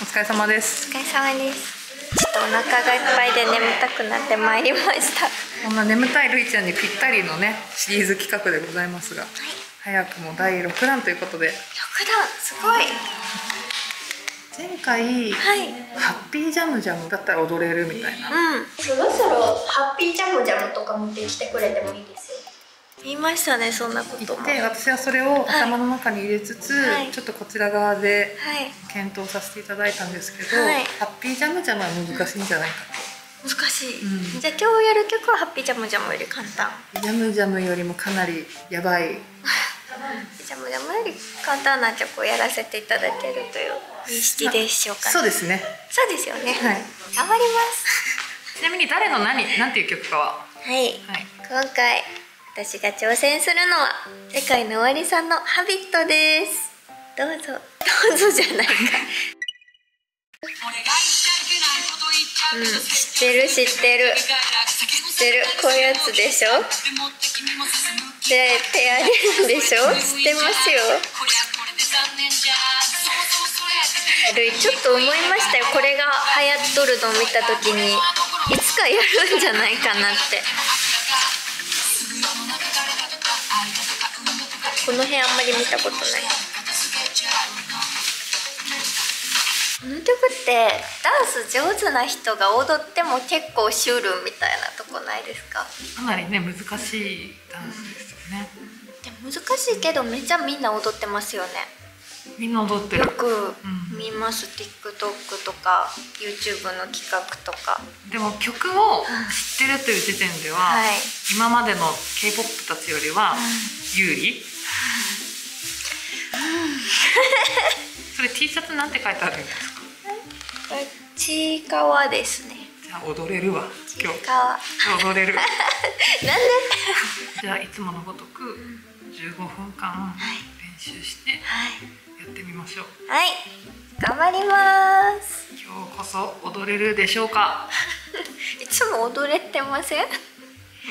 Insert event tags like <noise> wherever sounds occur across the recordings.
お疲れ様です。お疲れ様です。ちょっとお腹がいっぱいで眠たくなってまいりました。こんな眠たいるいちゃんにぴったりのねシリーズ企画でございますが、早くも第6弾ということで。6段。すごい。前回、はい。ハッピージャムジャムだったら踊れるみたいな。うん。そろそろハッピージャムジャムとか持ってきてくれてもいいですよ言いましたねそんなこと。も言って私はそれを頭の中に入れつつ、はい。ちょっとこちら側ではい。検討させていただいたんですけど、はい。ハッピージャムジャムは難しいんじゃないか難しい、うん。じゃあ今日やる曲はハッピージャムジャムより簡単。とジャムジャムよりもかなりやばい。<laughs> ジャムジャムより簡単な曲をやらせていただけるという認識でしょうかね。そうですね。そうですよね、はい。頑張ります。<laughs> ちなみに誰の何何ていう曲かは？はい、はい。今回私が挑戦するのは世界の終わりさんのハビットです。どうぞ。どうぞじゃないか。うん知ってる知ってる。知ってる。こういうやつでしょ？で手上げるんでしょ？知ってますよ。ちょっと思いましたよ。これが流行っとるのを見た時に。いつかやるんじゃないかなってこの辺あんまり見たことない。この曲ってダンス上手な人が踊っても結構シュールみたいなとこないですか？かなりね難しいダンスですよね。でも難しいけどめっちゃみんな踊ってますよね。みんな踊ってる。よくうん。見ます、TikTok とか YouTube の企画とか。でも曲を知ってるという時点では、はい。今までの k p o p たちよりは有利、それ T シャツなんて書いてあるんですか？ちいかわですね。じゃあ踊れるわ。今日。踊れる。<laughs> なんで？じゃあいつものごとく15分間練習してはい。やってみましょう。はい。頑張ります。今日こそ踊れるでしょうか？<laughs> いつも踊れてません？い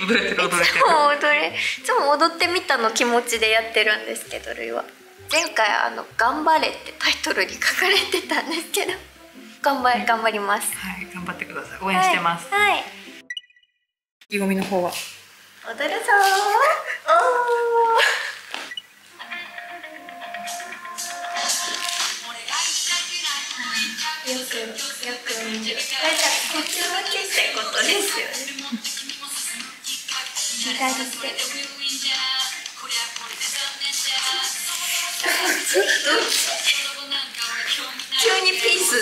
踊れてる踊れてつるも踊れいつも踊ってみたの気持ちでやってるんですけどルイは前回あの「頑張れ」ってタイトルに書かれてたんですけど頑張頑張ります。はい頑張ってください。応援してます、はい、はい意気込みの方は？踊るぞー。おー。よくよく見る。なんかこっち向きってことですよね。左手急にピース。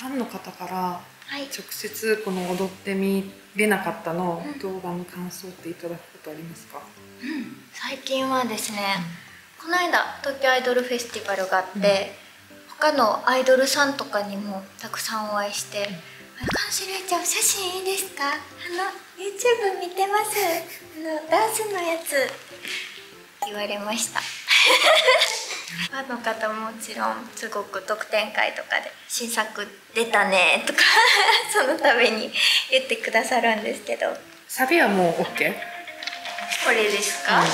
ファンの方からはい。直接この踊ってみれなかったの動画の感想っていただくことありますか、最近はですね、この間東京アイドルフェスティバルがあって、他のアイドルさんとかにもたくさんお会いして「あのカンシルエちゃん写真いいですかあの YouTube 見てます。あのダンスのやつ」言われました。<laughs> ファンの方ももちろんすごく特典会とかで「新作出たね」とか <laughs> その度に言ってくださるんですけど。サビはもう OK? これですか、見た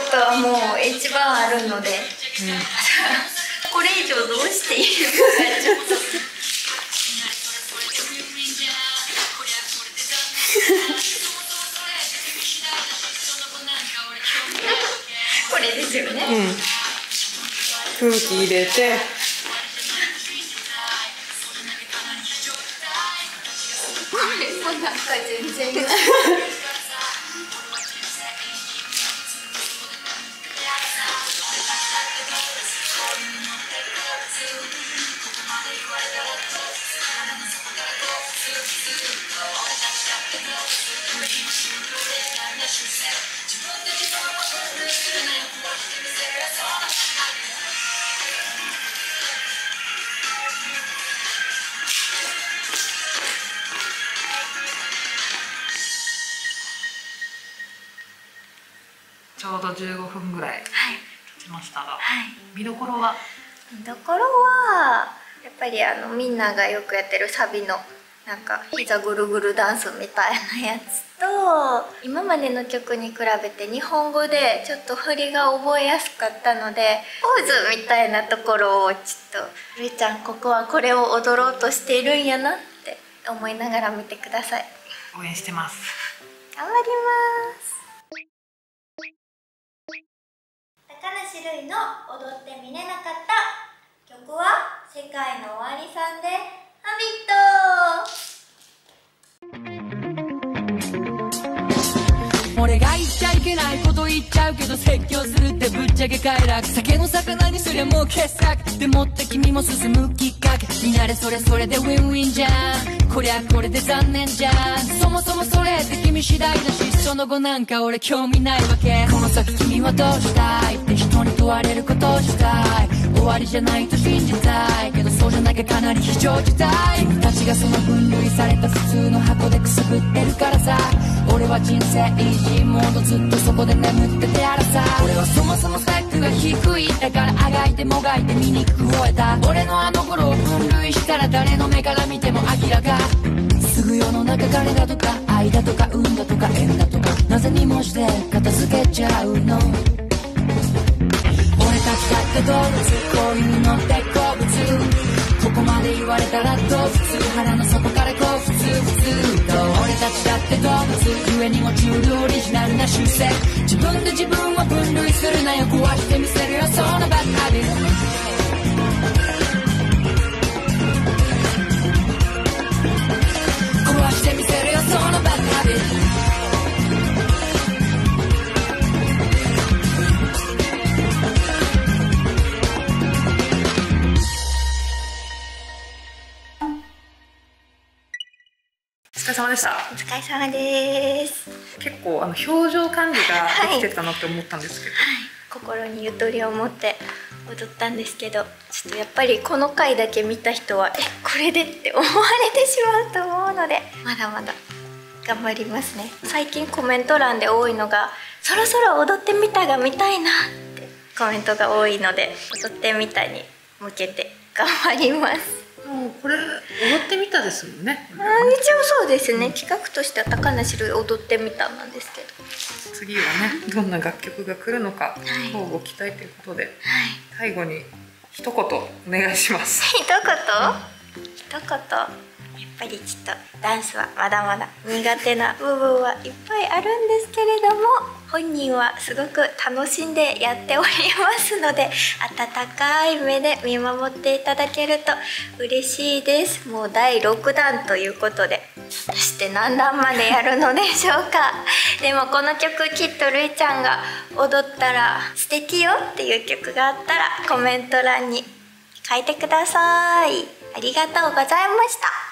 ことはもう一番あるので、<laughs> これ以上どうしていい？のかがちょっとこれですよね、うん、空気入れて。<laughs> これもなんか全然 <laughs> ちょうど15分ぐらいはい。経ちましたがはい。見どころは？見どころはやっぱりあのみんながよくやってるサビのなんか膝ぐるぐるダンスみたいなやつと今までの曲に比べて日本語でちょっと振りが覚えやすかったのでポーズみたいなところをちょっとるいちゃんここはこれを踊ろうとしているんやなって思いながら見てください。応援してます。頑張ります。高梨るいの踊ってみれなかった曲は世界の終わりさんで「ハビット。俺が言っちゃいけないこと言っちゃうけど説教するってぶっちゃけ快楽。酒の魚にすりゃもう傑作でもって君も進むきっかけみんなでそれそれでウィンウィンじゃんこりゃこれで残念じゃんそもそもそれって君次第だしその後なんか俺興味ないわけ。この先君はどうしたいって人に問われることをしたい。終わりじゃないと信じたいけどそうじゃなきゃかなり非常事態君たちがその分類された普通の箱でくすぶってるからさ。俺は人生イージーモードずっとそこで眠っててやらさ。俺はそもそもスペックが低い。だからあがいてもがいて醜く吠えた俺のあの頃を分類したら誰の目から見ても明らか。すぐ世の中金だとか愛だとか運だとか縁だとか。なぜにもして片付けちゃうの？動物こういうのって好物。ここまで言われたらどう普通。腹の底からこう普通。普通と俺たちだって動物故にも中ルオリジナルな習性。自分で自分を分類するなよ。壊してみせるよ。その様でした。お疲れ様です。結構あの表情管理ができてたなって思ったんですけど、心にゆとりを持って踊ったんですけどちょっとやっぱりこの回だけ見た人はえこれでって思われてしまうと思うのでまだまだ頑張りますね。最近コメント欄で多いのが「そろそろ踊ってみたが見たいな」ってコメントが多いので踊ってみたに向けて頑張りますもうこれ踊ってみたですもんね。あー一応そうですね。企画としては高梨る踊ってみたなんですけど。次はねどんな楽曲が来るのかい。乞うご期待ということではい。最後に一言お願いします。<laughs> 一言？一言。やっぱりちょっとダンスはまだまだ苦手な部分はいっぱいあるんですけれども本人はすごく楽しんでやっておりますので温かい目で見守っていただけると嬉しいです。もう第6弾ということで果たして何段までやるのでしょうか。<laughs> でもこの曲きっとるいちゃんが踊ったら素敵よっていう曲があったらコメント欄に書いてください。ありがとうございました。